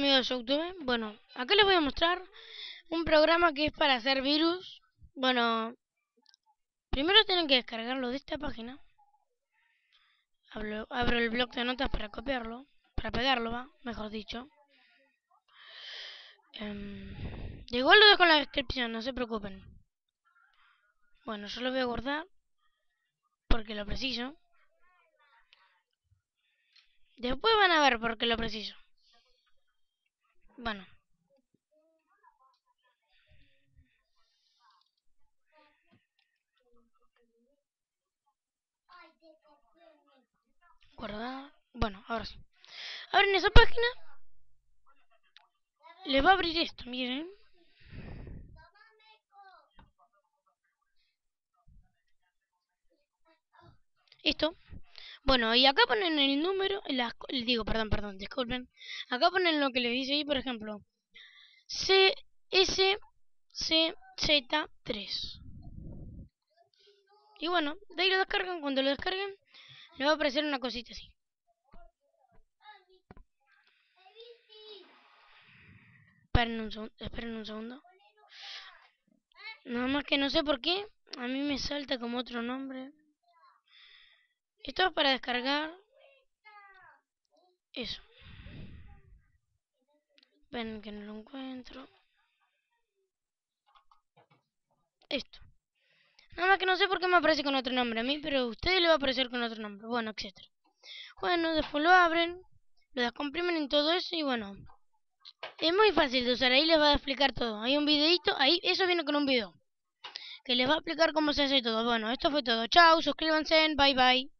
amigos de YouTube? Bueno, acá les voy a mostrar un programa que es para hacer virus. Bueno, primero tienen que descargarlo de esta página. abro el bloc de notas para copiarlo, para pegarlo, va, mejor dicho. Eh, igual lo dejo en la descripción, no se preocupen. Bueno, yo lo voy a guardar porque lo preciso. Después van a ver por qué lo preciso. Bueno. Guardar. Bueno, ahora sí. Abren esa página. Les va a abrir esto, miren. Esto. Bueno, y acá ponen el número, las, digo, perdón, perdón, disculpen. Acá ponen lo que les dice ahí, por ejemplo, CSCZ3. Y bueno, de ahí lo descargan, cuando lo descarguen, le va a aparecer una cosita así. Esperen un, segundo, esperen un segundo. Nada más que no sé por qué, a mí me salta como otro nombre. Esto es para descargar eso. Ven que no lo encuentro. Esto. Nada más que no sé por qué me aparece con otro nombre a mí, pero a ustedes le va a aparecer con otro nombre. Bueno, etcétera. Bueno, después lo abren, lo descomprimen en todo eso y bueno. Es muy fácil de usar, ahí les va a explicar todo. Hay un videito, ahí, eso viene con un video. Que les va a explicar cómo se hace todo. Bueno, esto fue todo. Chao, suscríbanse, bye bye.